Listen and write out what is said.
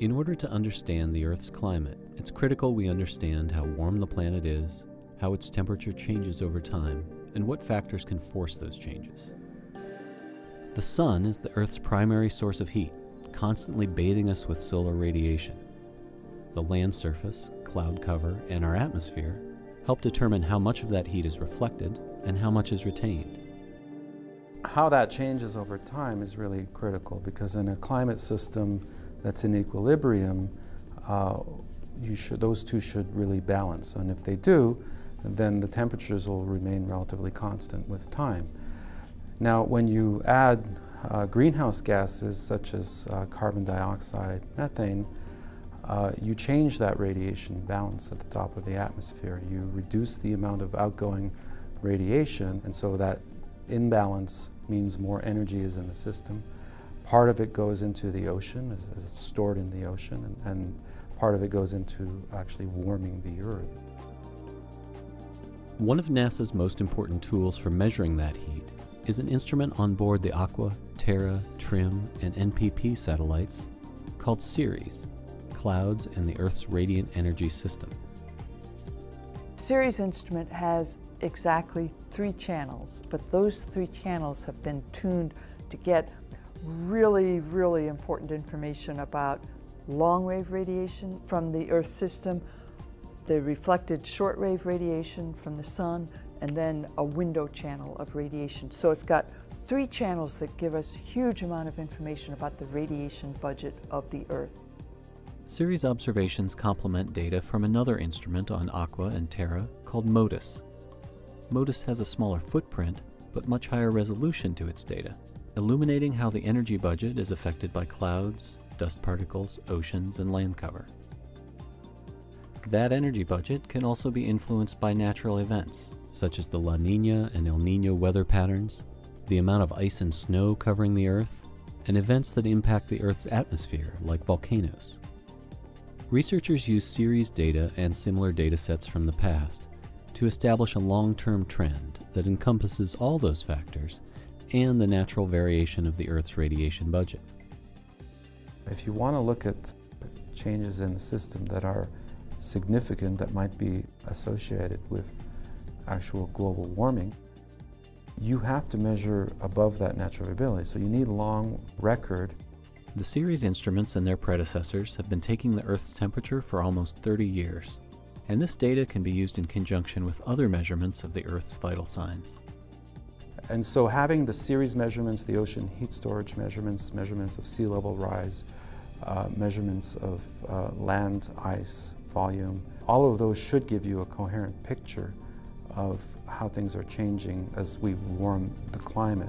In order to understand the Earth's climate, it's critical we understand how warm the planet is, how its temperature changes over time, and what factors can force those changes. The Sun is the Earth's primary source of heat, constantly bathing us with solar radiation. The land surface, cloud cover, and our atmosphere help determine how much of that heat is reflected and how much is retained. How that changes over time is really critical because in a climate system that's in equilibrium, uh, should, those two should really balance. And if they do, then the temperatures will remain relatively constant with time. Now, when you add uh, greenhouse gases such as uh, carbon dioxide, methane, uh, you change that radiation balance at the top of the atmosphere. You reduce the amount of outgoing radiation, and so that imbalance means more energy is in the system. Part of it goes into the ocean, as, as it's stored in the ocean, and, and part of it goes into actually warming the Earth. One of NASA's most important tools for measuring that heat is an instrument on board the Aqua, Terra, TRMM, and NPP satellites called CERES, Clouds and the Earth's Radiant Energy System. CERES instrument has exactly three channels, but those three channels have been tuned to get really, really important information about long-wave radiation from the Earth system, the reflected short-wave radiation from the sun, and then a window channel of radiation. So it's got three channels that give us huge amount of information about the radiation budget of the Earth. CERES observations complement data from another instrument on Aqua and Terra called MODIS. MODIS has a smaller footprint, but much higher resolution to its data illuminating how the energy budget is affected by clouds, dust particles, oceans, and land cover. That energy budget can also be influenced by natural events, such as the La Nina and El Nino weather patterns, the amount of ice and snow covering the Earth, and events that impact the Earth's atmosphere, like volcanoes. Researchers use CERES data and similar data sets from the past to establish a long-term trend that encompasses all those factors and the natural variation of the Earth's radiation budget. If you want to look at changes in the system that are significant that might be associated with actual global warming, you have to measure above that natural variability. So you need a long record. The CERES instruments and their predecessors have been taking the Earth's temperature for almost 30 years, and this data can be used in conjunction with other measurements of the Earth's vital signs. And so having the CERES measurements, the ocean heat storage measurements, measurements of sea level rise, uh, measurements of uh, land ice volume, all of those should give you a coherent picture of how things are changing as we warm the climate.